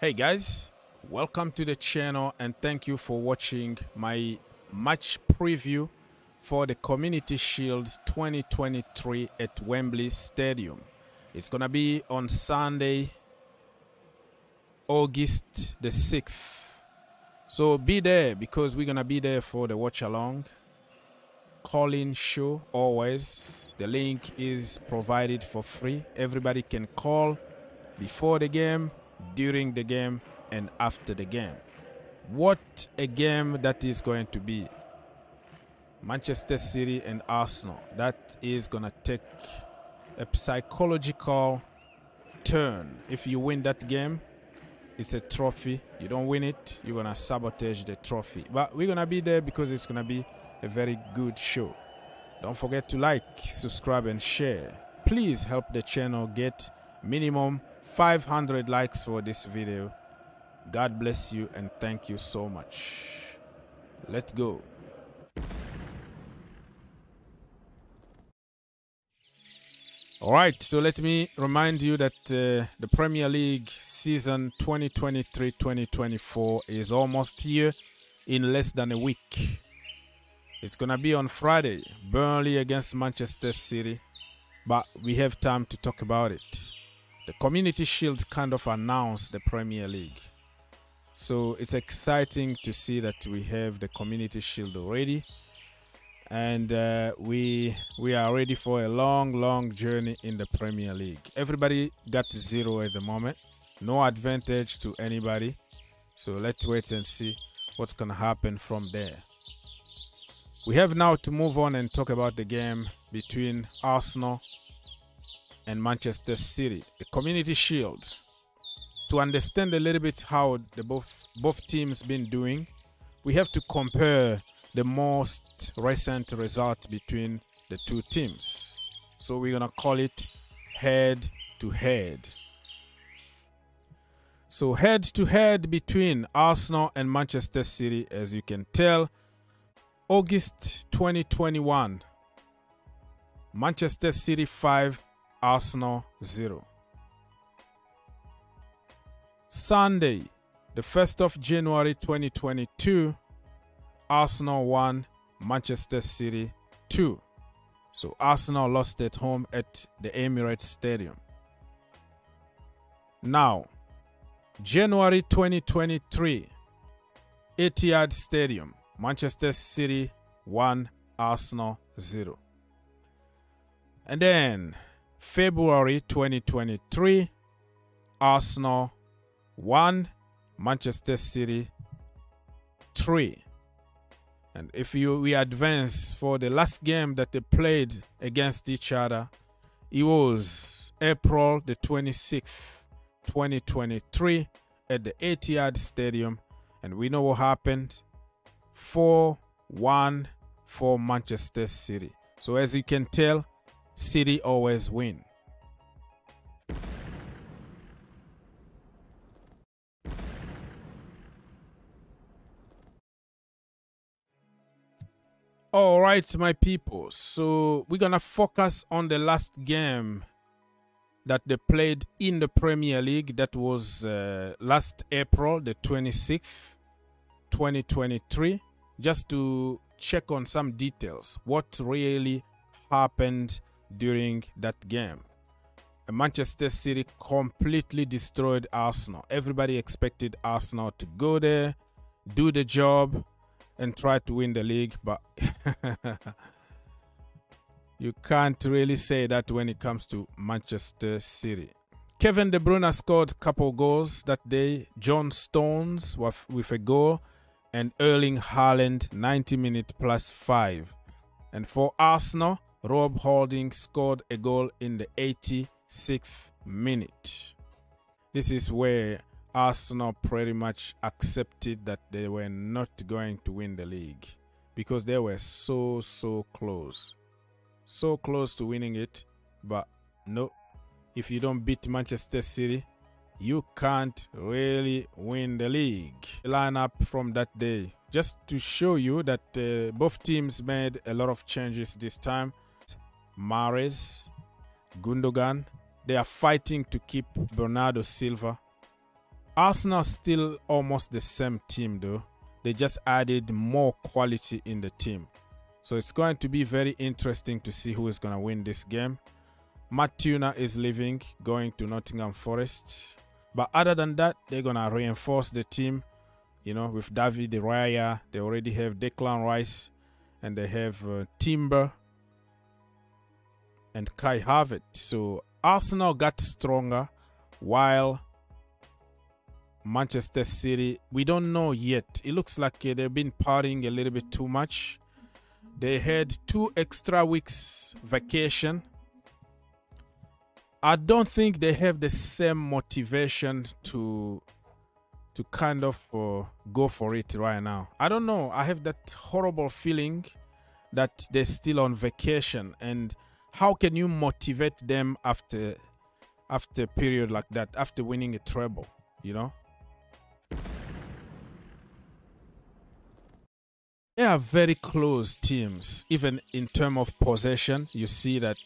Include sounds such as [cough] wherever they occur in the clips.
Hey guys, welcome to the channel and thank you for watching my match preview for the Community Shield 2023 at Wembley Stadium. It's gonna be on Sunday, August the 6th. So be there because we're gonna be there for the watch along. Call-in show always. The link is provided for free. Everybody can call before the game, during the game, and after the game. What a game that is going to be. Manchester City and Arsenal. That is gonna take a psychological turn. If you win that game, it's a trophy. You don't win it, you're gonna sabotage the trophy. But we're gonna be there because it's gonna be a very good show. Don't forget to like, subscribe, and share. Please help the channel get minimum 500 likes for this video. God bless you and thank you so much. Let's go. All right, so let me remind you that uh, the Premier League season 2023 2024 is almost here in less than a week. It's going to be on Friday, Burnley against Manchester City, but we have time to talk about it. The Community Shield kind of announced the Premier League. So it's exciting to see that we have the Community Shield already. And uh, we we are ready for a long long journey in the premier league. Everybody got zero at the moment. No advantage to anybody. So let's wait and see what's gonna happen from there. We have now to move on and talk about the game between arsenal and manchester city the community shield to understand a little bit how the both both teams been doing we have to compare the most recent result between the two teams. So we're to call it head to head. So head to head between Arsenal and Manchester City, as you can tell, August 2021, Manchester City 5, Arsenal 0. Sunday, the 1st of January 2022, Arsenal 1, Manchester City 2. So Arsenal lost at home at the Emirates Stadium. Now, January 2023, Etihad Stadium, Manchester City 1, Arsenal 0. And then February 2023, Arsenal 1, Manchester City 3. And if you we advance for the last game that they played against each other, it was April the 26th, 2023 at the Etihad Stadium. And we know what happened 4 1 for Manchester City. So, as you can tell, City always win. All right, my people. So we're gonna focus on the last game that they played in the Premier League. That was uh, last April, the 26th, 2023. Just to check on some details. What really happened during that game? Manchester City completely destroyed Arsenal. Everybody expected Arsenal to go there, do the job, and try to win the league, but [laughs] you can't really say that when it comes to Manchester City. Kevin De Bruyne scored a couple goals that day. John Stones with, a goal, and Erling Haaland 90 minute plus five. And for Arsenal, Rob Holding scored a goal in the 86th minute. This is where Arsenal pretty much accepted that they were not going to win the league because they were so, so close. So close to winning it, but no, if you don't beat Manchester City, you can't really win the league. Lineup from that day, just to show you that uh, both teams made a lot of changes this time. Mahrez, Gundogan, they are fighting to keep Bernardo Silva Arsenal still almost the same team though. They just added more quality in the team. So it's going to be very interesting to see who is going to win this game. Matt Turner is leaving, going to Nottingham Forest. But other than that, they're going to reinforce the team. You know, with David Raya, they already have Declan Rice and they have uh, Timber and Kai Havertz. So Arsenal got stronger while Manchester City, we don't know yet. It looks like uh, they've been partying a little bit too much. They had two extra weeks vacation. I don't think they have the same motivation to to kind of uh, go for it right now. I don't know. I have that horrible feeling that they're still on vacation and how can you motivate them after after a period like that after winning a treble, you know? They are very close teams. Even in terms of possession, you see that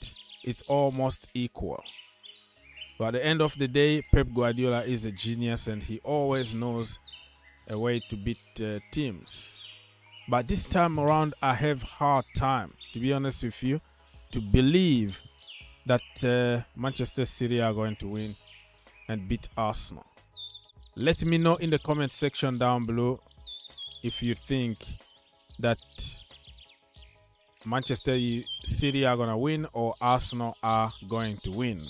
it's almost equal. But at the end of the day, Pep Guardiola is a genius and he always knows a way to beat uh, teams. But this time around, I have hard time, to be honest with you, to believe that uh, Manchester City are going to win and beat Arsenal. Let me know in the comment section down below if you think that Manchester City are going to win or Arsenal are going to win.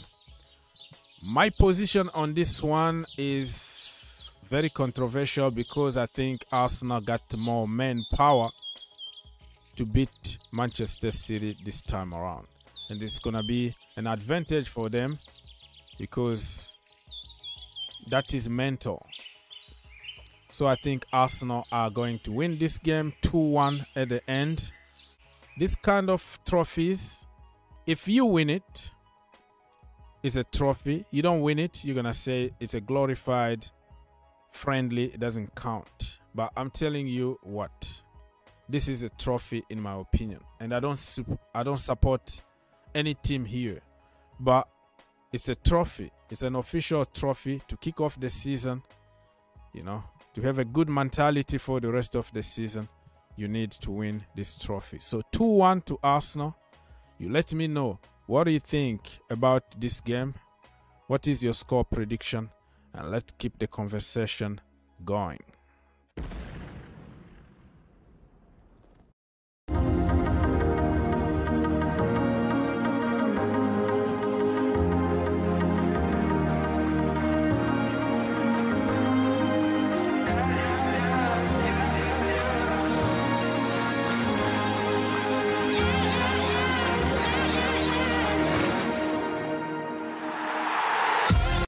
My position on this one is very controversial because I think Arsenal got more manpower to beat Manchester City this time around. And it's going to be an advantage for them because that is mental. So I think Arsenal are going to win this game 2 1 at the end. This kind of trophies, if you win it, it's a trophy. You don't win it, you're going to say it's a glorified, friendly, it doesn't count. But I'm telling you what, this is a trophy in my opinion. And I don't, I don't support any team here. But it's a trophy. It's an official trophy to kick off the season. You know, to have a good mentality for the rest of the season, you need to win this trophy. So 2 1 to Arsenal. You let me know what do you think about this game? What is your score prediction? And let's keep the conversation going.